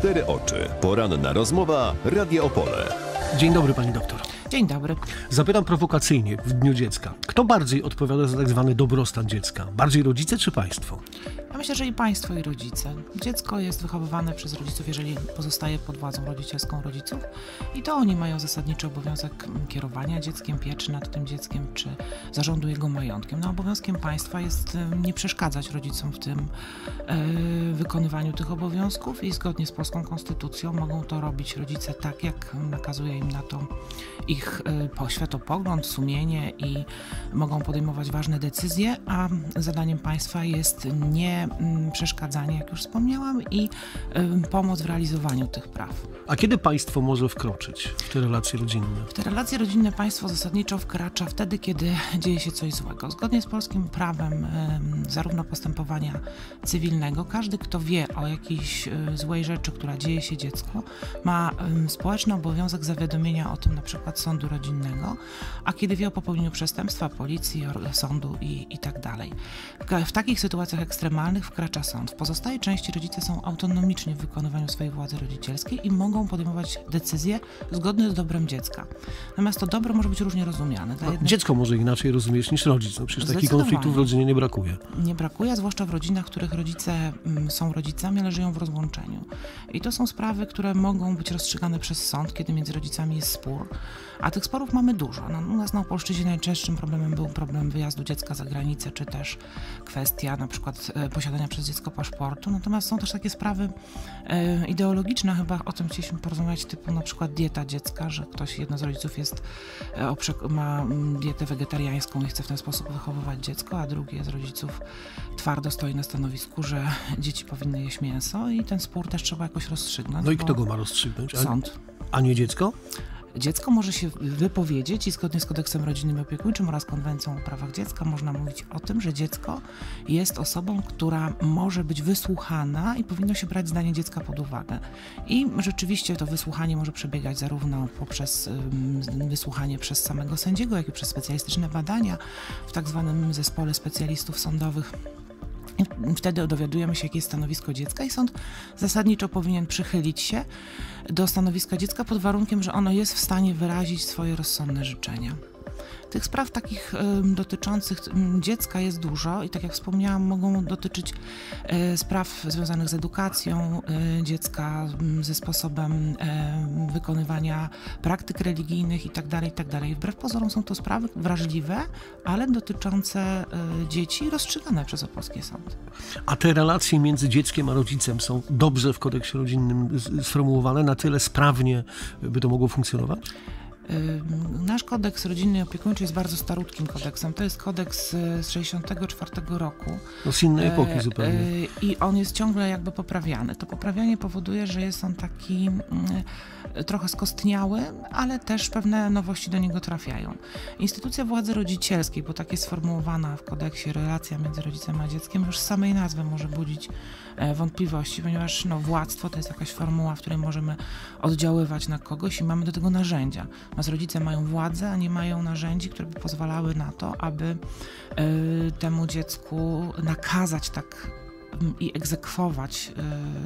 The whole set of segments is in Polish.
cztery oczy. Poranna rozmowa Radio Opole. Dzień dobry, pani doktor. Dzień dobry. Zapytam prowokacyjnie w Dniu Dziecka. Kto bardziej odpowiada za tak zwany dobrostan dziecka? Bardziej rodzice czy państwo? Ja myślę, że i państwo, i rodzice. Dziecko jest wychowywane przez rodziców, jeżeli pozostaje pod władzą rodzicielską rodziców, i to oni mają zasadniczy obowiązek kierowania dzieckiem, pieczy nad tym dzieckiem, czy zarządu jego majątkiem. No, obowiązkiem państwa jest e, nie przeszkadzać rodzicom w tym e, wykonywaniu tych obowiązków i zgodnie z polską konstytucją mogą to robić rodzice tak, jak nakazuje im na to ich e, światopogląd, sumienie i mogą podejmować ważne decyzje, a zadaniem państwa jest nie mm, przeszkadzanie, jak już wspomniałam, i y, pomoc w realizowaniu tych praw. A kiedy państwo może wkroczyć w te relacje rodzinne? W te relacje rodzinne państwo zasadniczo wkracza wtedy, kiedy dzieje się coś złego. Zgodnie z polskim prawem, zarówno postępowania cywilnego, każdy, kto wie o jakiejś y, złej rzeczy, która dzieje się dziecku, ma społeczny obowiązek zawiadomienia o tym na przykład sądu rodzinnego, a kiedy wie o popełnieniu przestępstwa, policji, sądu i, i tak dalej. W takich sytuacjach ekstremalnych wkracza sąd. W pozostałej części rodzice są autonomiczni w wykonywaniu swojej władzy rodzicielskiej i mogą podejmować decyzje zgodne z dobrem dziecka. Natomiast to dobro może być różnie rozumiane. No, Dziecko może inaczej rozumieć niż rodzic. No przecież takich konfliktów w rodzinie nie brakuje. Nie brakuje, zwłaszcza w rodzinach, w których rodzice mm, są rodzicami, ale żyją w rozłączeniu. I to są sprawy, które mogą być rozstrzygane przez sąd, kiedy między rodzicami jest spór. A tych sporów mamy dużo. No, u nas na Opolszczyźnie najczęstszym problemem był problem wyjazdu dziecka za granicę, czy też kwestia na przykład e, posiadania przez dziecko paszportu. Natomiast są też takie sprawy e, ideologiczne, chyba o tym chcieliśmy porozmawiać, typu na przykład dieta dziecka, że ktoś, jedno z rodziców jest, e, ma mm, dietę wegetariańską i chce w ten sposób wychowywać dziecko, a drugi z rodziców twardo stoi na stanowisku, że dzieci powinny jeść mięso i ten spór też trzeba jakoś rozstrzygnąć. No i kto go ma rozstrzygnąć? Sąd. A nie dziecko? Dziecko może się wypowiedzieć i zgodnie z kodeksem rodzinnym i opiekuńczym oraz konwencją o prawach dziecka można mówić o tym, że dziecko jest osobą, która może być wysłuchana i powinno się brać zdanie dziecka pod uwagę. I rzeczywiście to wysłuchanie może przebiegać zarówno poprzez wysłuchanie przez samego sędziego, jak i przez specjalistyczne badania w tak zwanym zespole specjalistów sądowych Wtedy dowiadujemy się, jakie jest stanowisko dziecka, i sąd zasadniczo powinien przychylić się do stanowiska dziecka pod warunkiem, że ono jest w stanie wyrazić swoje rozsądne życzenia. Tych spraw takich dotyczących dziecka jest dużo i tak jak wspomniałam, mogą dotyczyć e, spraw związanych z edukacją e, dziecka, ze sposobem wykonywania praktyk religijnych itd., tak itd. Tak Wbrew pozorom są to sprawy wrażliwe, ale dotyczące e, dzieci rozstrzygane przez opolskie sądy. A te relacje między dzieckiem a rodzicem są dobrze w kodeksie rodzinnym sformułowane, na tyle sprawnie, by to mogło funkcjonować? Nasz kodeks rodzinny i opiekuńczy jest bardzo starutkim kodeksem. To jest kodeks z 64 roku. No z innej epoki e, zupełnie. E, I on jest ciągle jakby poprawiany. To poprawianie powoduje, że jest on taki mm, trochę skostniały, ale też pewne nowości do niego trafiają. Instytucja władzy rodzicielskiej, bo tak jest sformułowana w kodeksie relacja między rodzicem a dzieckiem, już z samej nazwy może budzić e, wątpliwości, ponieważ no, władztwo to jest jakaś formuła, w której możemy oddziaływać na kogoś i mamy do tego narzędzia. Natomiast rodzice mają władzę, a nie mają narzędzi, które by pozwalały na to, aby y, temu dziecku nakazać tak i egzekwować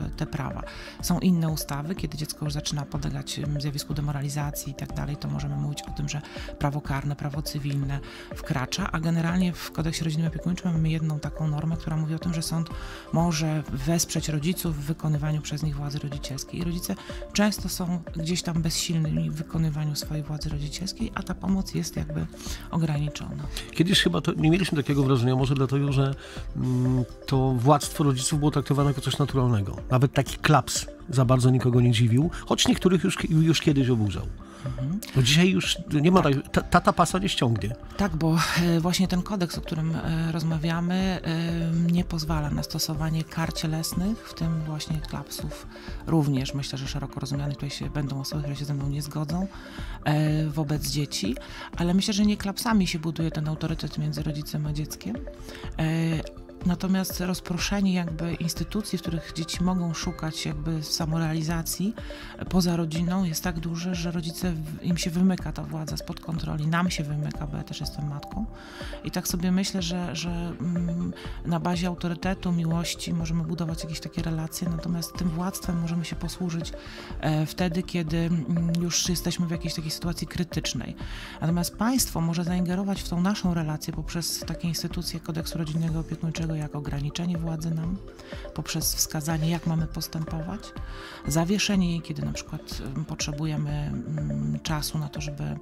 e, te prawa. Są inne ustawy, kiedy dziecko już zaczyna podlegać zjawisku demoralizacji i tak dalej, to możemy mówić o tym, że prawo karne, prawo cywilne wkracza, a generalnie w kodeksie rodzinnym opiekuńczym mamy jedną taką normę, która mówi o tym, że sąd może wesprzeć rodziców w wykonywaniu przez nich władzy rodzicielskiej. I rodzice często są gdzieś tam bezsilnymi w wykonywaniu swojej władzy rodzicielskiej, a ta pomoc jest jakby ograniczona. Kiedyś chyba to nie mieliśmy takiego wrażenia, może dlatego, że mm, to władztwo rodziców było traktowane jako coś naturalnego. Nawet taki klaps za bardzo nikogo nie dziwił, choć niektórych już, już kiedyś oburzał. Mhm. No dzisiaj już nie ma tak, ta, tata pasa nie ściągnie. Tak, bo e, właśnie ten kodeks, o którym e, rozmawiamy, e, nie pozwala na stosowanie kar cielesnych, w tym właśnie klapsów również. Myślę, że szeroko rozumiane tutaj się będą osoby, które się ze mną nie zgodzą wobec dzieci, ale myślę, że nie klapsami się buduje ten autorytet między rodzicem a dzieckiem, Natomiast rozproszenie jakby instytucji, w których dzieci mogą szukać jakby samorealizacji poza rodziną jest tak duże, że rodzice im się wymyka ta władza spod kontroli. Nam się wymyka, bo ja też jestem matką. I tak sobie myślę, że, że mm, na bazie autorytetu, miłości możemy budować jakieś takie relacje, natomiast tym władztwem możemy się posłużyć e, wtedy, kiedy mm, już jesteśmy w jakiejś takiej sytuacji krytycznej. Natomiast państwo może zaingerować w tą naszą relację poprzez takie instytucje kodeksu rodzinnego opiekuńczego, jak ograniczenie władzy nam, poprzez wskazanie, jak mamy postępować, zawieszenie jej, kiedy na przykład em, potrzebujemy mm, czasu na to, żeby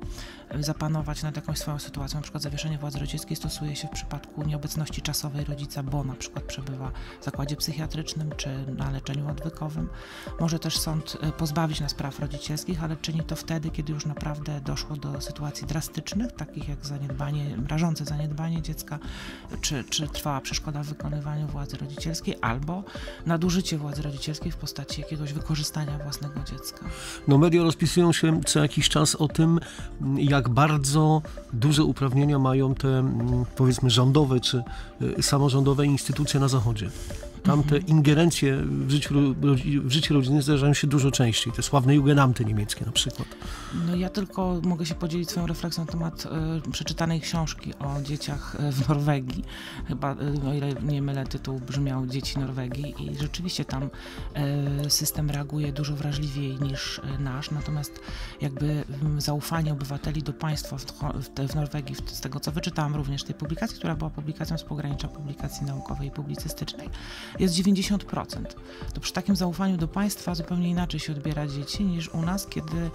zapanować nad jakąś swoją sytuacją. Na przykład zawieszenie władzy rodzicielskiej stosuje się w przypadku nieobecności czasowej rodzica, bo na przykład przebywa w zakładzie psychiatrycznym czy na leczeniu odwykowym. Może też sąd e, pozbawić nas praw rodzicielskich, ale czyni to wtedy, kiedy już naprawdę doszło do sytuacji drastycznych, takich jak zaniedbanie, rażące zaniedbanie dziecka, czy, czy trwała przeszkoda wykonywaniu władzy rodzicielskiej, albo nadużycie władzy rodzicielskiej w postaci jakiegoś wykorzystania własnego dziecka. No media rozpisują się co jakiś czas o tym, jak bardzo duże uprawnienia mają te, m, powiedzmy, rządowe czy y, samorządowe instytucje na Zachodzie. Tam te ingerencje w, życiu, w życie rodziny zdarzają się dużo częściej. Te sławne Jugendamty niemieckie na przykład. No ja tylko mogę się podzielić swoją refleksją na temat e, przeczytanej książki o dzieciach e, w Norwegii. Chyba, e, o ile nie mylę, tytuł brzmiał Dzieci Norwegii i rzeczywiście tam e, system reaguje dużo wrażliwiej niż nasz, natomiast jakby zaufanie obywateli do państwa w, w, w Norwegii, w, z tego co wyczytałam również tej publikacji, która była publikacją z pogranicza publikacji naukowej i publicystycznej, jest 90%. To przy takim zaufaniu do państwa zupełnie inaczej się odbiera dzieci niż u nas, kiedy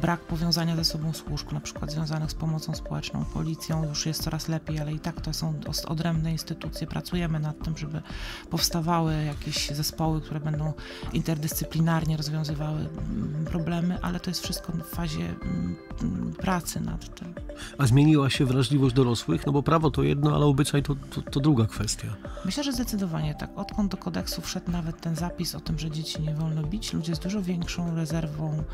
brak powiązania ze sobą służb, na przykład związanych z pomocą społeczną, policją, już jest coraz lepiej, ale i tak to są odrębne instytucje. Pracujemy nad tym, żeby powstawały jakieś zespoły, które będą interdyscyplinarnie rozwiązywały mm, problemy, ale to jest wszystko w fazie mm, pracy nad tym. A zmieniła się wrażliwość dorosłych? No bo prawo to jedno, ale obyczaj to, to, to druga kwestia. Myślę, że zdecydowanie tak. Odkąd do kodeksu wszedł nawet ten zapis o tym, że dzieci nie wolno bić, ludzie z dużo większą rezerwą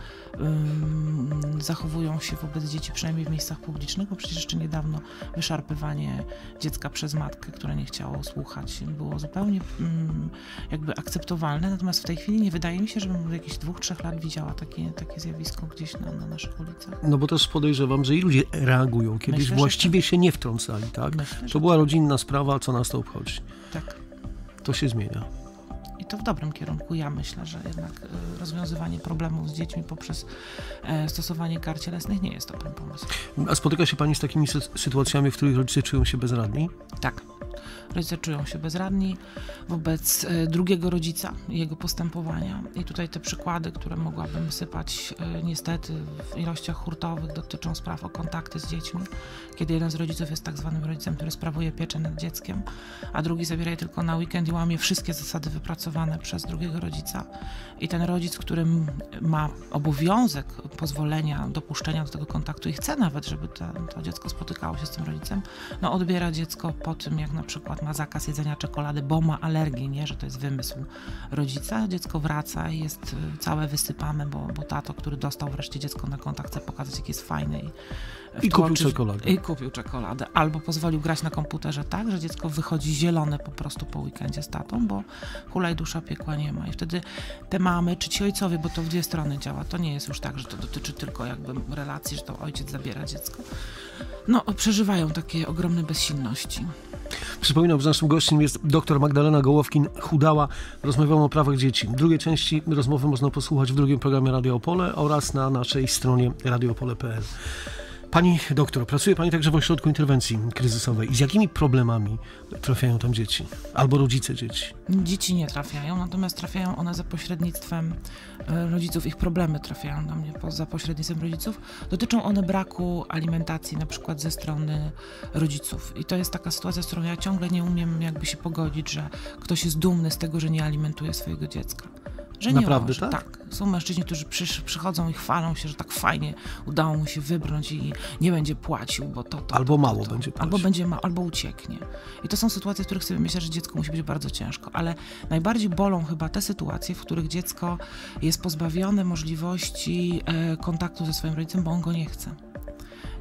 zachowują się wobec dzieci, przynajmniej w miejscach publicznych, bo przecież jeszcze niedawno wyszarpywanie dziecka przez matkę, które nie chciało słuchać, było zupełnie jakby akceptowalne. Natomiast w tej chwili nie wydaje mi się, żebym od jakichś dwóch, trzech lat widziała takie, takie zjawisko gdzieś na, na naszych ulicach. No bo też podejrzewam, że i ludzie reagują. Kiedyś Myślę, właściwie się nie wtrącali, tak? Myślę, To była rodzinna sprawa, co nas to obchodzi. tak. To się zmienia. I to w dobrym kierunku. Ja myślę, że jednak y, rozwiązywanie problemów z dziećmi poprzez e, stosowanie kar cielesnych nie jest dobrym pomysłem. A spotyka się Pani z takimi sy- sytuacjami, w których rodzice czują się bezradni? Tak. Rodzice czują się bezradni wobec e, drugiego rodzica i jego postępowania. I tutaj te przykłady, które mogłabym sypać e, niestety w ilościach hurtowych dotyczą spraw o kontakty z dziećmi, kiedy jeden z rodziców jest tak zwanym rodzicem, który sprawuje pieczę nad dzieckiem, a drugi zabiera je tylko na weekend i łamie wszystkie zasady wypracowane przez drugiego rodzica. I ten rodzic, który ma obowiązek pozwolenia, dopuszczenia do tego kontaktu i chce nawet, żeby te, to dziecko spotykało się z tym rodzicem, no odbiera dziecko po tym, jak na przykład ma zakaz jedzenia czekolady, bo ma alergię, nie, że to jest wymysł rodzica. Dziecko wraca i jest y, całe wysypane, bo, bo tato, który dostał wreszcie dziecko na kontakt, chce pokazać, jak jest fajny. I, I kupił czekoladę. I kupił czekoladę. Albo pozwolił grać na komputerze tak, że dziecko wychodzi zielone po prostu po weekendzie z tatą, bo hulaj dusza piekła nie ma. I wtedy te mamy, czy ci ojcowie, bo to w dwie strony działa, to nie jest już tak, że to dotyczy tylko jakby relacji, że to ojciec zabiera dziecko. No, przeżywają takie ogromne bezsilności. Przypominam, że naszym gościem jest dr Magdalena Gołowkin-Hudała. Rozmawiamy o prawach dzieci. W drugiej części rozmowy można posłuchać w drugim programie Radio Opole oraz na naszej stronie radioopole.pl. Pani doktor, pracuje Pani także w ośrodku interwencji kryzysowej. I z jakimi problemami trafiają tam dzieci? Albo rodzice dzieci? Dzieci nie trafiają, natomiast trafiają one za pośrednictwem e, rodziców. Ich problemy trafiają do mnie za pośrednictwem rodziców. Dotyczą one braku alimentacji, na przykład ze strony rodziców. I to jest taka sytuacja, z którą ja ciągle nie umiem jakby się pogodzić, że ktoś jest dumny z tego, że nie alimentuje swojego dziecka. Że nie Naprawdę, może. tak? tak. Są mężczyźni, którzy przysz, przychodzą i chwalą się, że tak fajnie udało mu się wybrnąć i nie będzie płacił, bo to, to Albo to, mało to, będzie Albo płacił. będzie ma, albo ucieknie. I to są sytuacje, w których sobie myślę, że dziecku musi być bardzo ciężko. Ale najbardziej bolą chyba te sytuacje, w których dziecko jest pozbawione możliwości e, kontaktu ze swoim rodzicem, bo on go nie chce.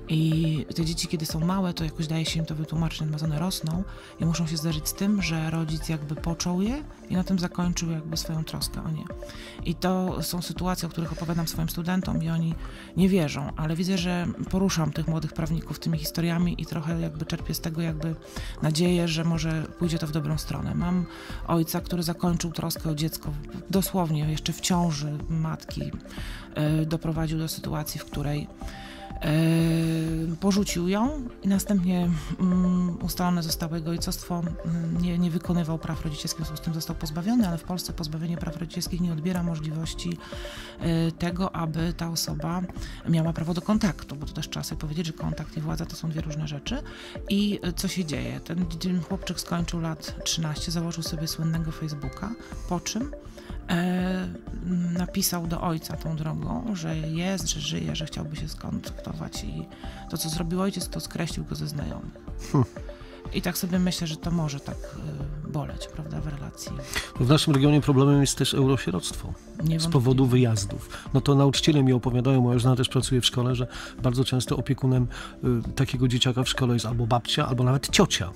I te dzieci, kiedy są małe, to jakoś daje się im to wytłumaczyć, natomiast one rosną i muszą się zderzyć z tym, że rodzic jakby począł je i na tym zakończył jakby swoją troskę o nie. I to są sytuacje, o których opowiadam swoim studentom i oni nie wierzą, ale widzę, że poruszam tych młodych prawników tymi historiami i trochę jakby czerpię z tego jakby nadzieję, że może pójdzie to w dobrą stronę. Mam ojca, który zakończył troskę o dziecko dosłownie jeszcze w ciąży matki, e, doprowadził do sytuacji, w której porzucił ją i następnie mm, ustalone zostało jego ojcostwo. Mm, Nie, nie wykonywał praw rodzicielskich, w związku z tym został pozbawiony, ale w Polsce pozbawienie praw rodzicielskich nie odbiera możliwości e, tego, aby ta osoba miała prawo do kontaktu, bo to też trzeba sobie powiedzieć, że kontakt i władza to są dwie różne rzeczy. I e, co się dzieje? Ten, chłopczyk skończył lat 13, założył sobie słynnego Facebooka, po czym e, napisał do ojca tą drogą, że jest, że żyje, że chciałby się skontaktować i to, co zrobił ojciec, to skreślił go ze znajomych. I tak sobie myślę, że to może tak e, boleć, prawda, w relacji. W naszym regionie problemem jest też eurosieroctwo. Z powodu wyjazdów. No to nauczyciele mi opowiadają, moja żona też pracuje w szkole, że bardzo często opiekunem y, takiego dzieciaka w szkole jest albo babcia, albo nawet ciocia,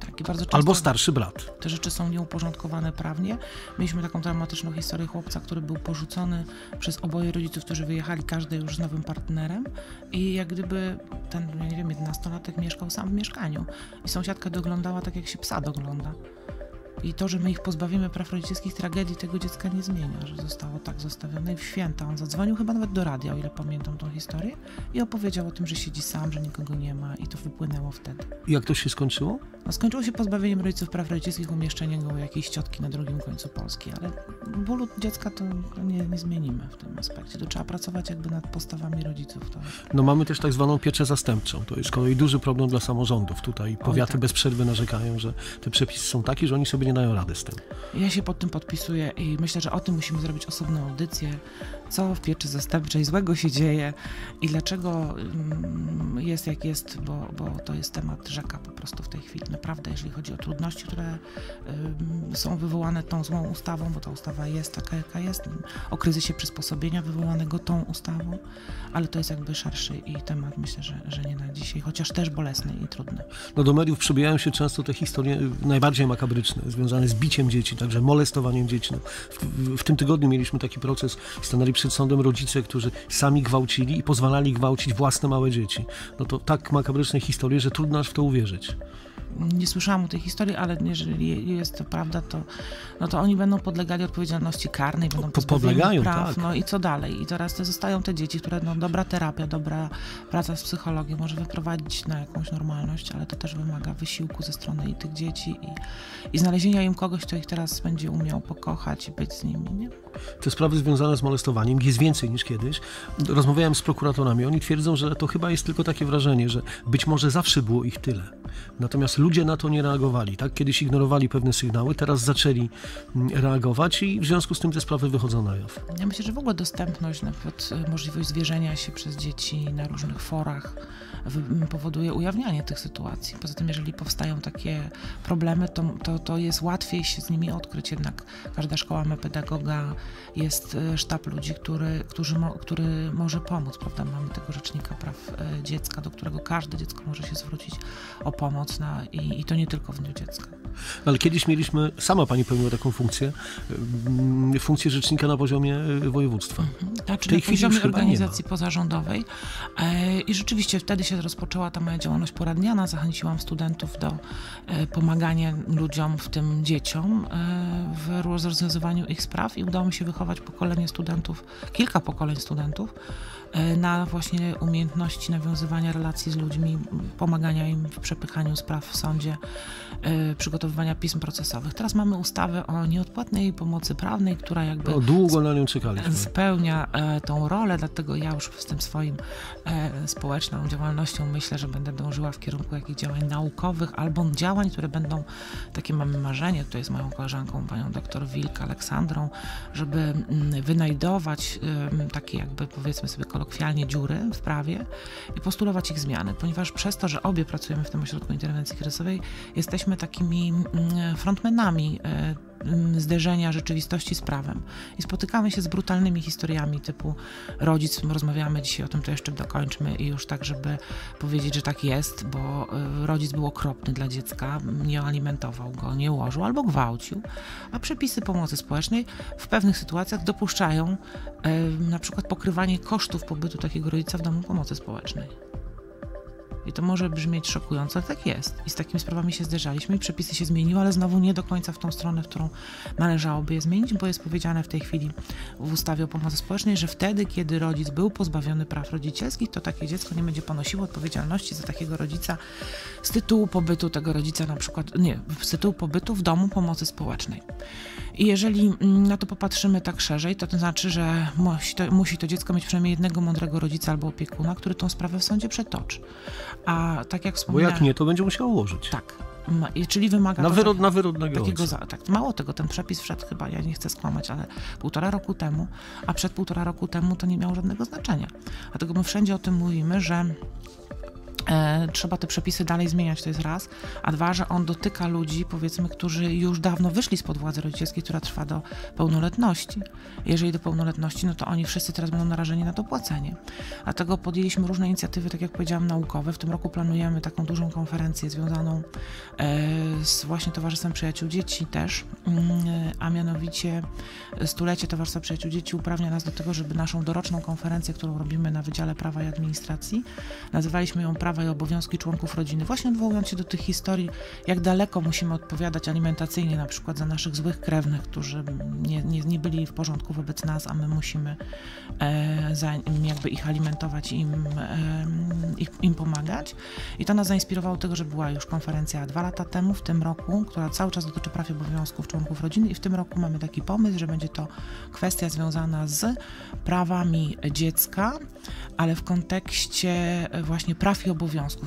Tak, i bardzo często albo starszy brat. te rzeczy są nieuporządkowane prawnie. Mieliśmy taką dramatyczną historię chłopca, który był porzucony przez oboje rodziców, którzy wyjechali, każdy już z nowym partnerem i jak gdyby ten, nie wiem, 11-latek mieszkał sam w mieszkaniu i sąsiadka doglądała tak, jak się psa dogląda. I to, że my ich pozbawimy praw rodzicielskich, tragedii tego dziecka nie zmienia, że zostało tak zostawione i w święta. On zadzwonił chyba nawet do radia, o ile pamiętam tą historię, i opowiedział o tym, że siedzi sam, że nikogo nie ma i to wypłynęło wtedy. I jak to się skończyło? No, skończyło się pozbawieniem rodziców praw rodzicielskich, umieszczeniem go u jakiejś ciotki na drugim końcu Polski, ale bólu dziecka to, nie, nie zmienimy w tym aspekcie. To trzeba pracować jakby nad postawami rodziców. To... No mamy też tak zwaną pieczę zastępczą. To jest z kolei duży problem dla samorządów. Tutaj powiaty tak. bez przerwy narzekają, że te przepisy są takie, że oni sobie nie dają rady z tym. Ja się pod tym podpisuję i myślę, że o tym musimy zrobić osobną audycję, co w pieczy zastępczej złego się dzieje i dlaczego mm, jest jak jest, bo, bo to jest temat rzeka po prostu w tej chwili. Naprawdę, jeżeli chodzi o trudności, które są wywołane tą złą ustawą, bo ta ustawa jest taka, jaka jest, o kryzysie przysposobienia wywołanego tą ustawą, ale to jest jakby szerszy i temat myślę, że, że nie na dzisiaj, chociaż też bolesny i trudny. No do mediów przybijają się często te historie najbardziej makabryczne, związane z biciem dzieci, także molestowaniem dzieci. No, w, w, tym tygodniu mieliśmy taki proces, stanęli przed sądem rodzice, którzy sami gwałcili i pozwalali gwałcić własne małe dzieci. No to tak makabryczne historie, że trudno aż w to uwierzyć. Nie słyszałam o tej historii, ale jeżeli jest to prawda, to, no to oni będą podlegali odpowiedzialności karnej, będą Po- podlegają, praw, tak. no i co dalej? I teraz te zostają te dzieci, które, no dobra terapia, dobra praca z psychologiem może wyprowadzić na jakąś normalność, ale to też wymaga wysiłku ze strony i tych dzieci i, i znalezienia im kogoś, kto ich teraz będzie umiał pokochać i być z nimi, nie? Te sprawy związane z molestowaniem jest więcej niż kiedyś. Rozmawiałem z prokuratorami. Oni twierdzą, że to chyba jest tylko takie wrażenie, że być może zawsze było ich tyle. Natomiast ludzie na to nie reagowali. Tak? Kiedyś ignorowali pewne sygnały, teraz zaczęli mm, reagować i w związku z tym te sprawy wychodzą na jaw. Ja myślę, że w ogóle dostępność, na przykład e, możliwość zwierzenia się przez dzieci na różnych forach powoduje ujawnianie tych sytuacji. Poza tym, jeżeli powstają takie problemy, to, to, to jest łatwiej się z nimi odkryć. Jednak każda szkoła ma pedagoga, jest e, sztab ludzi, który, którzy który może pomóc. Prawda? Mamy tego rzecznika praw e, dziecka, do którego każde dziecko może się zwrócić o pomoc na, i, i to nie tylko w dniu dziecka. Ale kiedyś mieliśmy, sama pani pełniła taką funkcję, mm, funkcję rzecznika na poziomie y, województwa. Znaczy tej na chwili poziomie organizacji pozarządowej. E, I rzeczywiście wtedy się rozpoczęła ta moja działalność poradniana. Zachęciłam studentów do e, pomagania ludziom, w tym dzieciom, e, w rozwiązywaniu ich spraw i udało mi się wychować pokolenie studentów, kilka pokoleń studentów na właśnie umiejętności nawiązywania relacji z ludźmi, pomagania im w przepychaniu spraw w sądzie, e, przygotowywania pism procesowych. Teraz mamy ustawę o nieodpłatnej pomocy prawnej, która jakby No, długo na nią czekaliśmy. spełnia e, tą rolę, dlatego ja już z tym swoim e, społeczną działalnością myślę, że będę dążyła w kierunku jakichś działań naukowych albo działań, które będą, takie mamy marzenie, tutaj z moją koleżanką, panią doktor Wilk, Aleksandrą, żeby mm, wynajdować takie jakby powiedzmy sobie kolokwialnie dziury w prawie i postulować ich zmiany, ponieważ przez to, że obie pracujemy w tym ośrodku interwencji kryzysowej, jesteśmy takimi mm, frontmenami e, zderzenia rzeczywistości z prawem. I spotykamy się z brutalnymi historiami typu rodzic, rozmawiamy dzisiaj o tym, to jeszcze dokończmy i już tak, żeby powiedzieć, że tak jest, bo y, rodzic był okropny dla dziecka, nie alimentował go, nie ułożył albo gwałcił, a przepisy pomocy społecznej w pewnych sytuacjach dopuszczają y, na przykład pokrywanie kosztów pobytu takiego rodzica w domu pomocy społecznej. I to może brzmieć szokująco, ale tak jest. I z takimi sprawami się zderzaliśmy i przepisy się zmieniły, ale znowu nie do końca w tą stronę, w którą należałoby je zmienić, bo jest powiedziane w tej chwili w ustawie o pomocy społecznej, że wtedy, kiedy rodzic był pozbawiony praw rodzicielskich, to takie dziecko nie będzie ponosiło odpowiedzialności za takiego rodzica z tytułu pobytu tego rodzica na przykład, nie, z tytułu pobytu w domu pomocy społecznej. I jeżeli mm, na to popatrzymy tak szerzej, to to znaczy, że musi to, musi to dziecko mieć przynajmniej jednego mądrego rodzica albo opiekuna, który tą sprawę w sądzie przetoczy. A tak jak Bo wspomniałem... jak nie, to będzie musiał ułożyć. Tak. Czyli wymaga Na, wyrod, tak- na wyrodnego takiego za, tak, mało tego, ten przepis wszedł chyba, ja nie chcę skłamać, ale półtora roku temu, a przed półtora roku temu to nie miało żadnego znaczenia. Dlatego my wszędzie o tym mówimy, że trzeba te przepisy dalej zmieniać, to jest raz, a dwa, że on dotyka ludzi, powiedzmy, którzy już dawno wyszli spod władzy rodzicielskiej, która trwa do pełnoletności. Jeżeli do pełnoletności, no to oni wszyscy teraz będą narażeni na dopłacenie. Dlatego podjęliśmy różne inicjatywy, tak jak powiedziałam, naukowe. W tym roku planujemy taką dużą konferencję związaną e, z właśnie Towarzystwem Przyjaciół Dzieci też, mm, a mianowicie stulecie Towarzystwa Przyjaciół Dzieci uprawnia nas do tego, żeby naszą doroczną konferencję, którą robimy na Wydziale Prawa i Administracji, nazywaliśmy ją Prawa i Obowiązki Członków Rodziny, właśnie odwołując się do tych historii, jak daleko musimy odpowiadać alimentacyjnie na przykład za naszych złych krewnych, którzy nie, nie, nie byli w porządku wobec nas, a my musimy e, za, jakby ich alimentować i im, e, ich, im pomagać. I to nas zainspirowało tego, że była już konferencja dwa lata temu, w tym roku, która cały czas dotyczy praw i obowiązków członków rodziny i w tym roku mamy taki pomysł, że będzie to kwestia związana z prawami dziecka, ale w kontekście właśnie praw i obowiązków.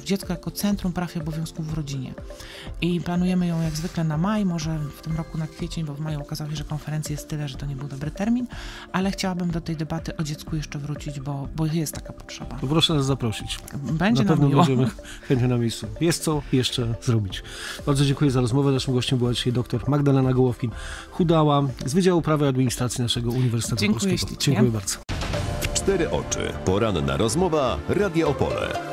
Dziecko jako centrum praw i obowiązków w rodzinie. I planujemy ją jak zwykle na maj, może w tym roku na kwiecień, bo w maju okazało się, że konferencji jest tyle, że to nie był dobry termin, ale chciałabym do tej debaty o dziecku jeszcze wrócić, bo, bo jest taka potrzeba. Proszę nas zaprosić. Będzie na pewno miło. będziemy chętnie na miejscu. Jest co jeszcze zrobić. Bardzo dziękuję za rozmowę. Naszym gościem była dzisiaj dr Magdalena Gołowkin-Hudała z Wydziału Prawa i Administracji naszego Uniwersytetu Dziękuję Polskiego. ślicznie. Dziękuję bardzo. Cztery oczy. Poranna rozmowa. Radio Opole.